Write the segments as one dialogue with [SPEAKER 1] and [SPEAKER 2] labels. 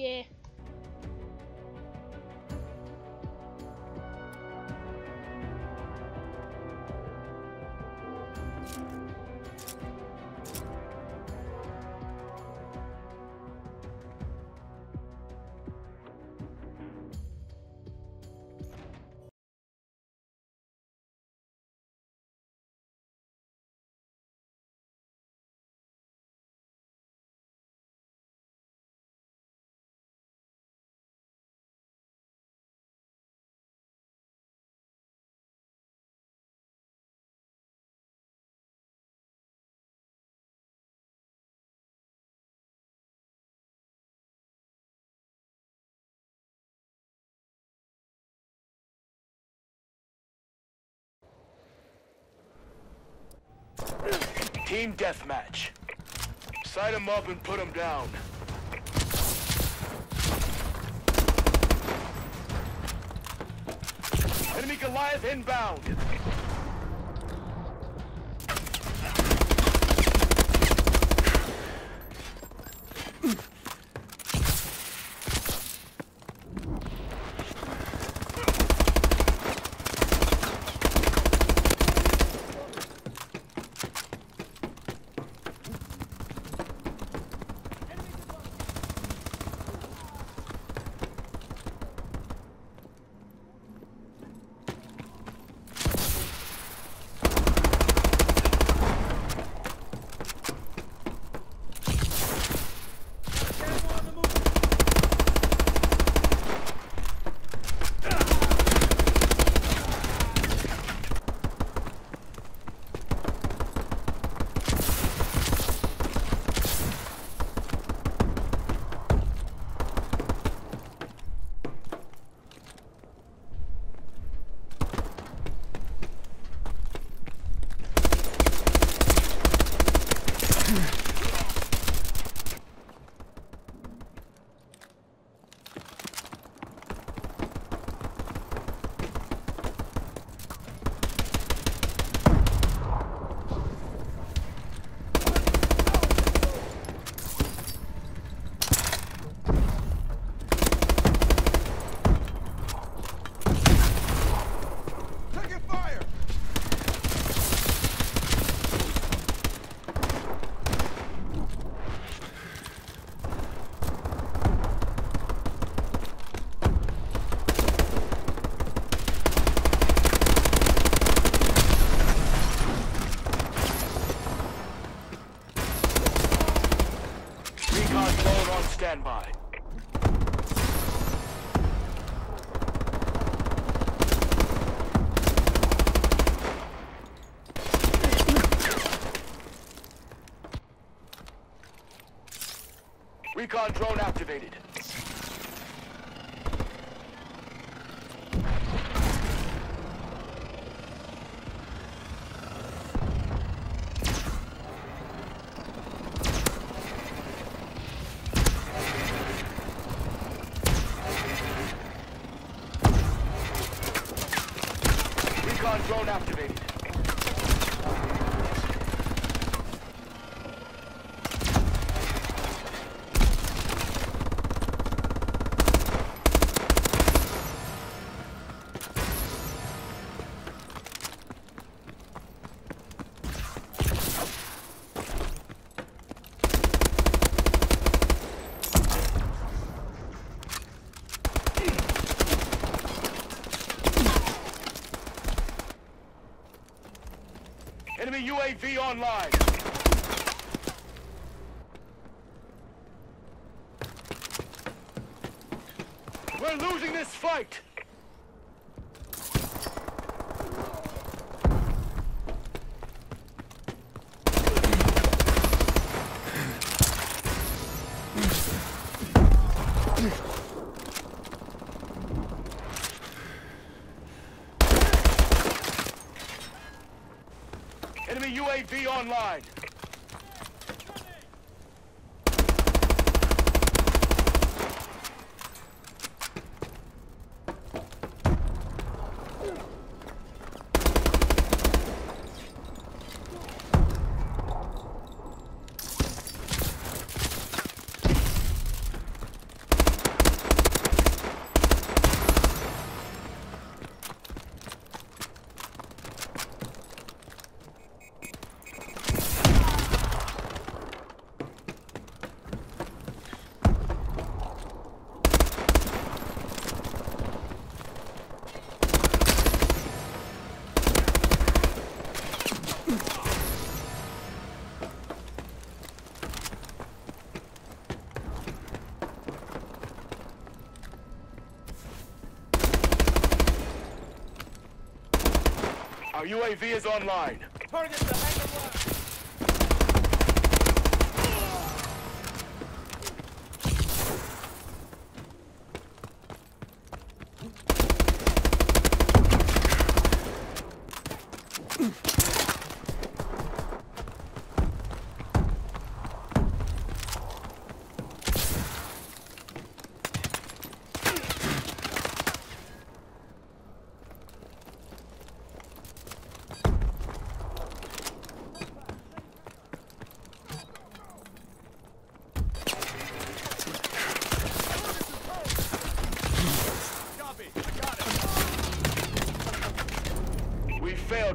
[SPEAKER 1] yeah.
[SPEAKER 2] Team deathmatch. Sight 'em up and put 'em down. Enemy Goliath inbound. Recon drone activated. Enemy UAV online. We're losing this fight. Online.
[SPEAKER 1] UAV is online.
[SPEAKER 2] Target the hangar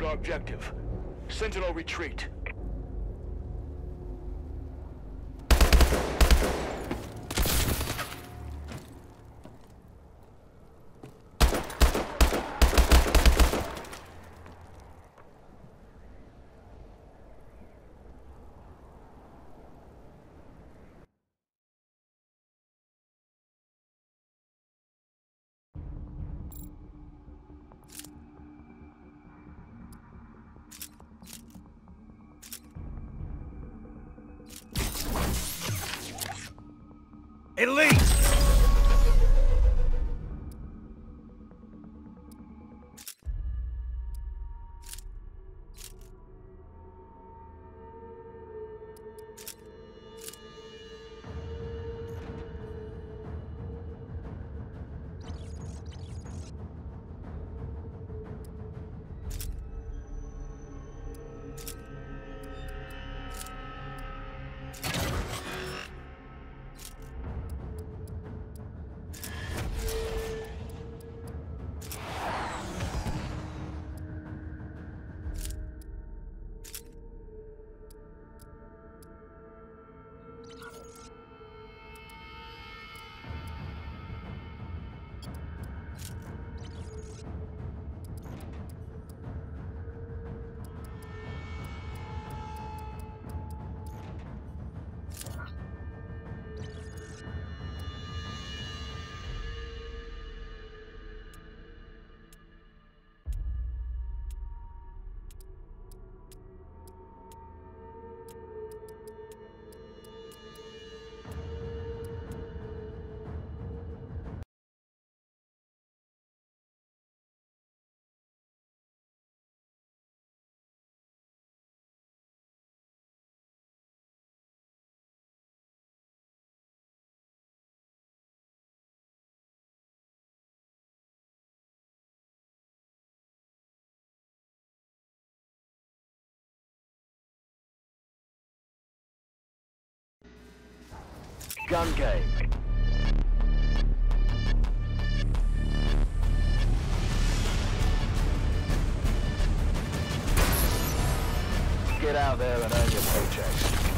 [SPEAKER 1] our objective. Sentinel retreat. Gun game. Get out there and earn your paychecks.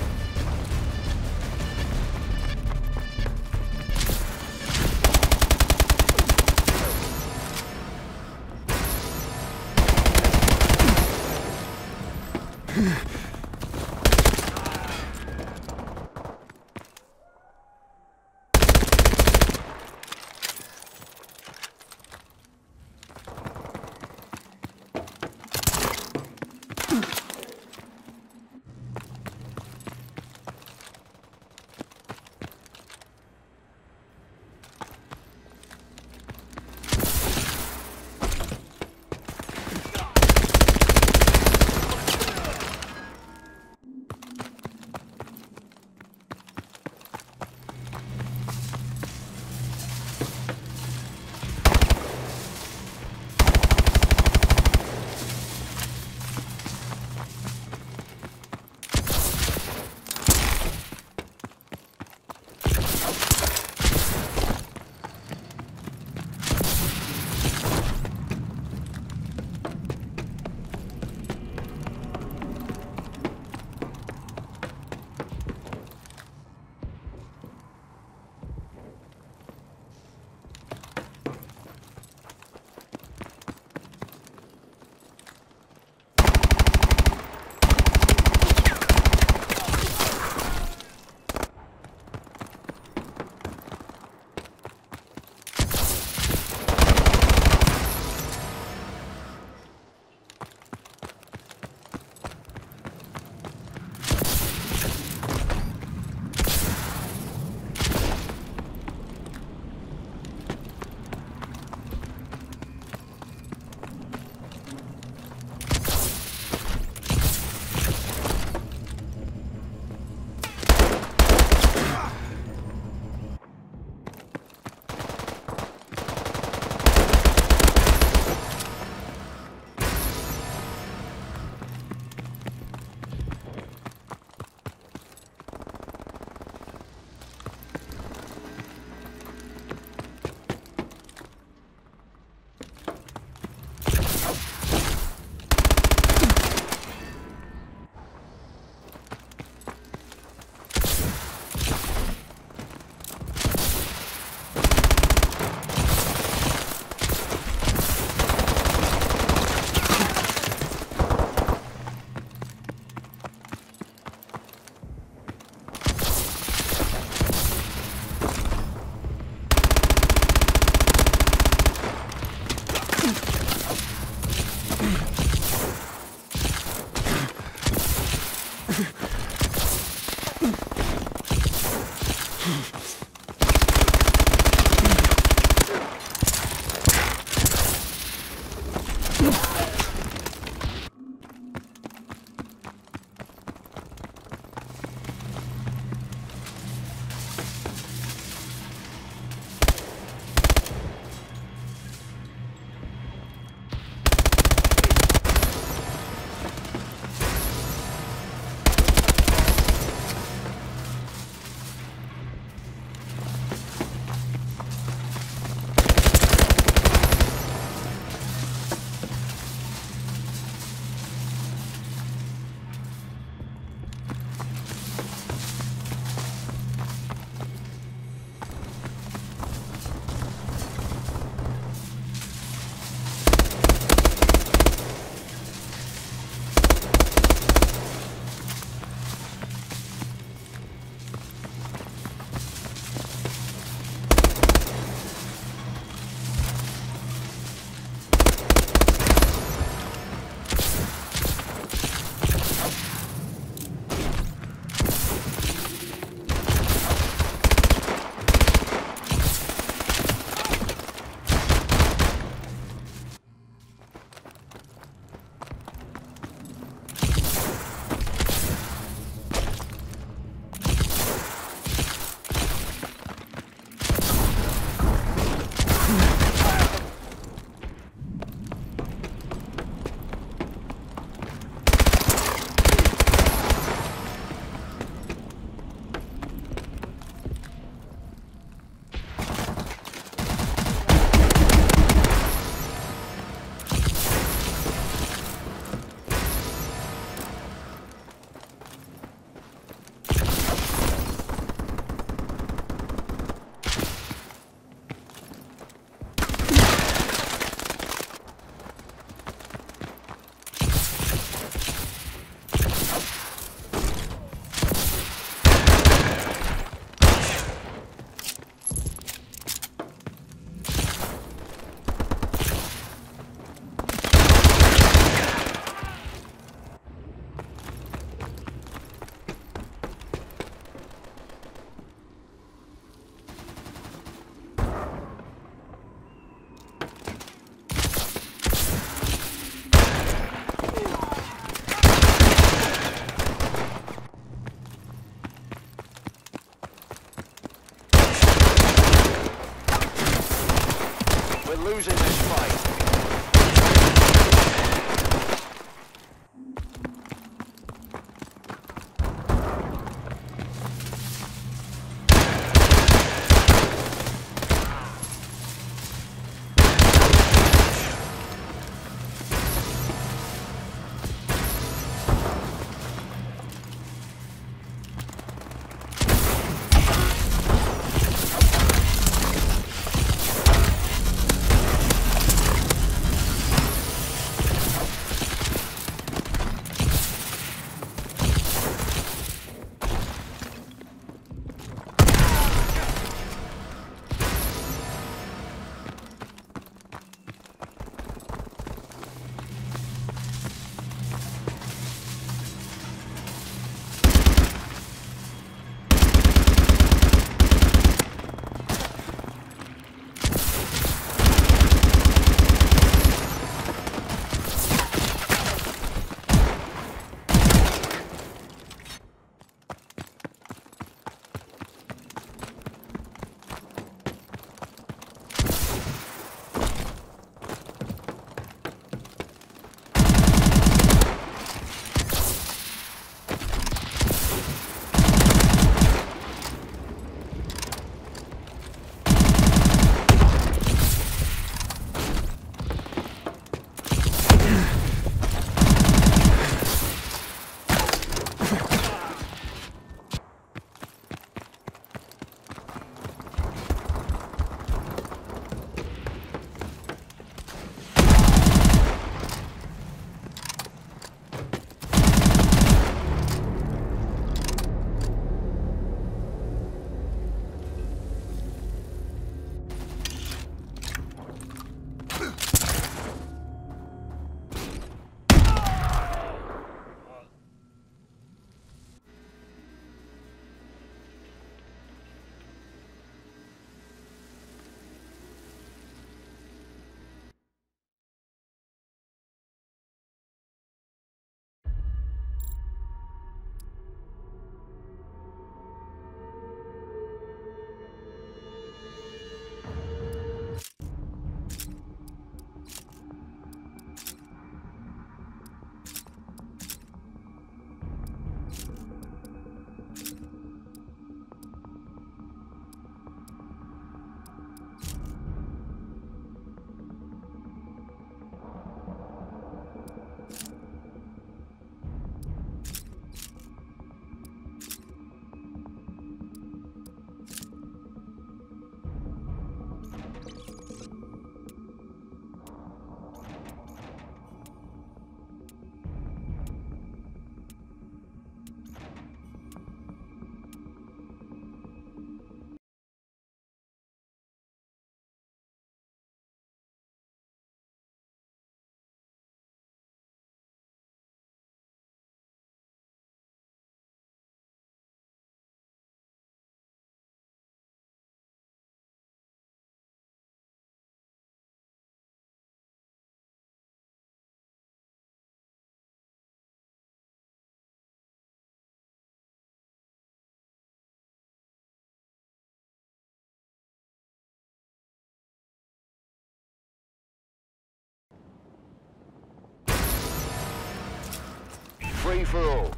[SPEAKER 1] Free for all.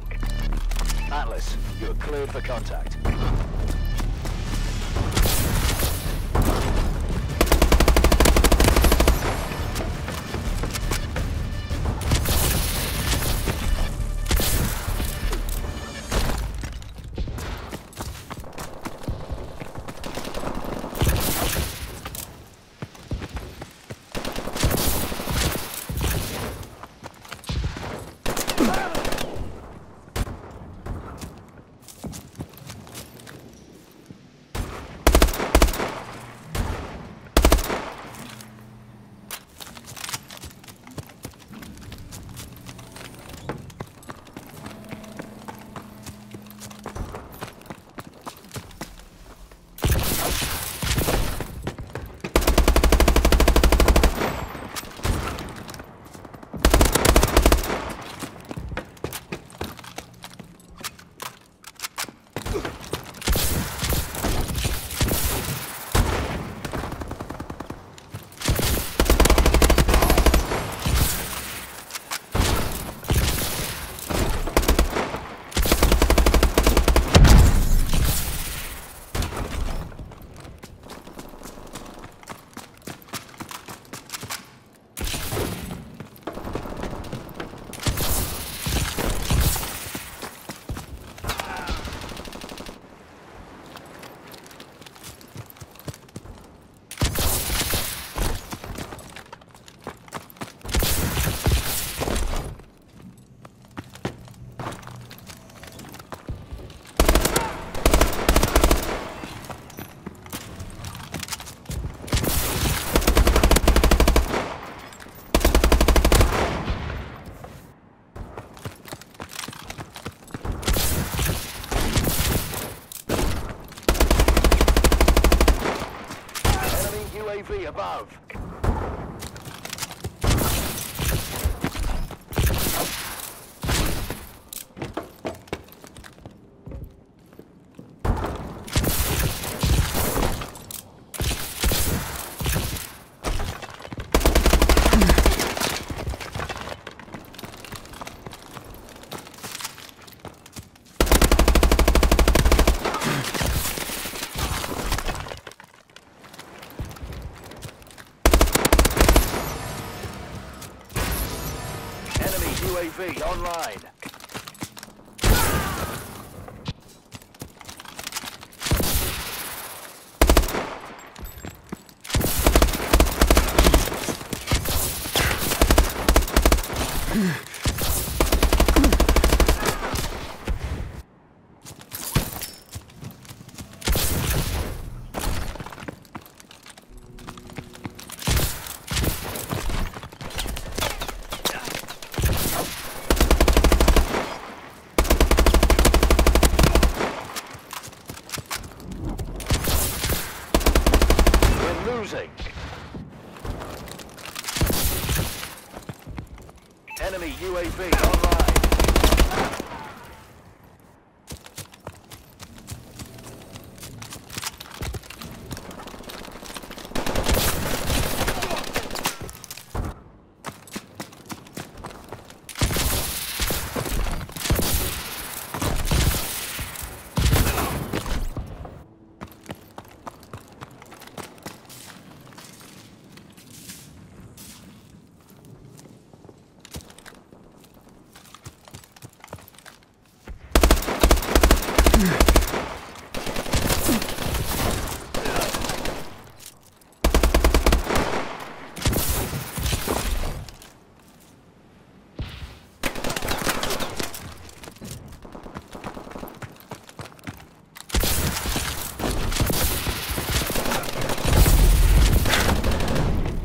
[SPEAKER 1] Atlas, you're cleared for contact. UAV online. We're losing. Enemy UAV online.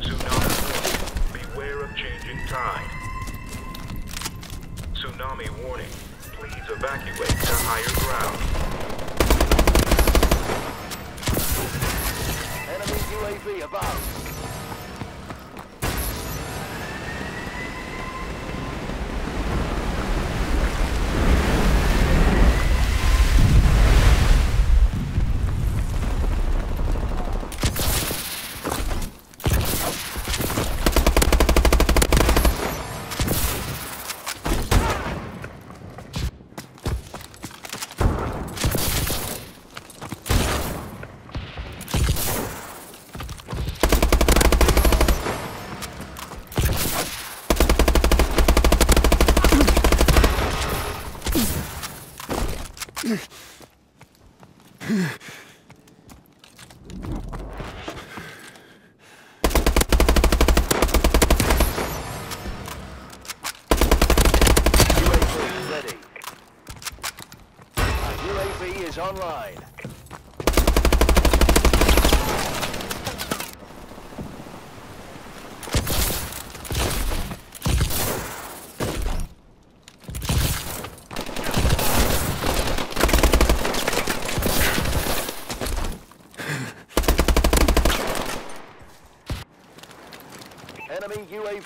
[SPEAKER 3] Tsunami warning. Beware of changing tide. Tsunami warning. Please evacuate to higher ground.
[SPEAKER 1] Enemy UAV above. UAV is online.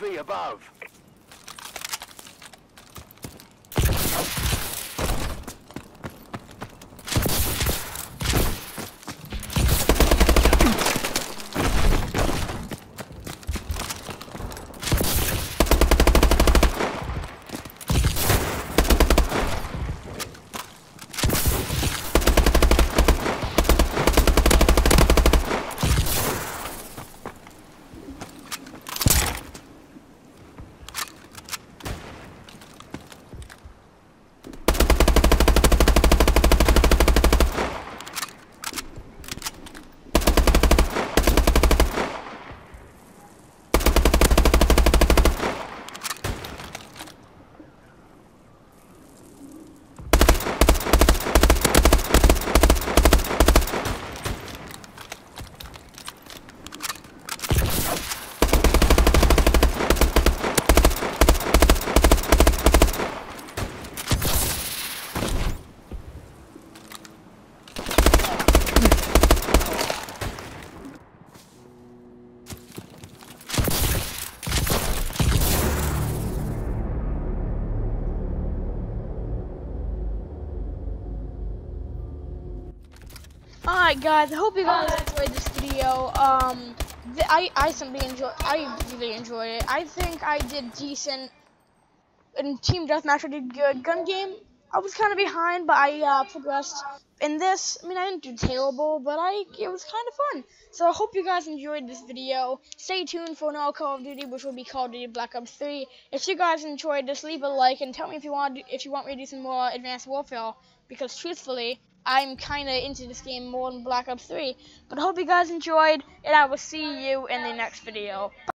[SPEAKER 1] Enemy above.
[SPEAKER 4] Guys, I hope you guys enjoyed this video. Um, th I, I simply enjoy, I really enjoyed it. I think I did decent. In Team Deathmatch I did good. Gun game, I was kind of behind, but I uh, progressed. In this, I mean I didn't do terrible, but I, it was kind of fun. So I hope you guys enjoyed this video. Stay tuned for another Call of Duty, which will be Call of Duty Black Ops 3. If you guys enjoyed this, leave a like and tell me if you want, if you want me to do some more Advanced Warfare. Because truthfully, I'm kind of into this game more than Black Ops 3. But I hope you guys enjoyed, and I will see you in the next video.